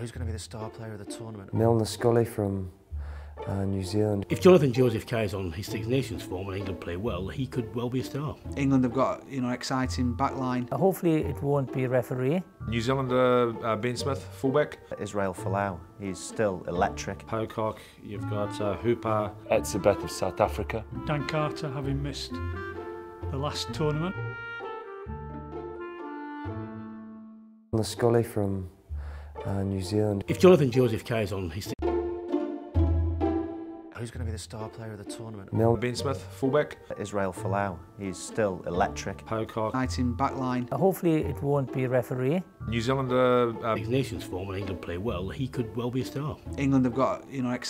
Who's going to be the star player of the tournament? Milner Skudder from uh, New Zealand. If Jonathan Joseph carries on his Six Nations form and England play well, he could well be a star. England have got you know exciting backline. Hopefully it won't be a referee. New Zealander uh, Ben Smith, fullback. Israel Folau, he's still electric. Pocock, you've got uh, Hooper. It's a bit of South Africa. Dan Carter having missed the last tournament. Milner Skudder from uh, New Zealand. If Jonathan Joseph carries on his Who's going to be the star player of the tournament? Milner Ben Smith, fullback. Israel Folau, he's still electric. Pocock. Exciting backline. Hopefully it won't be a referee. New Zealand... uh, Six Nations form and England play well, he could well be a star. England have got you know exciting.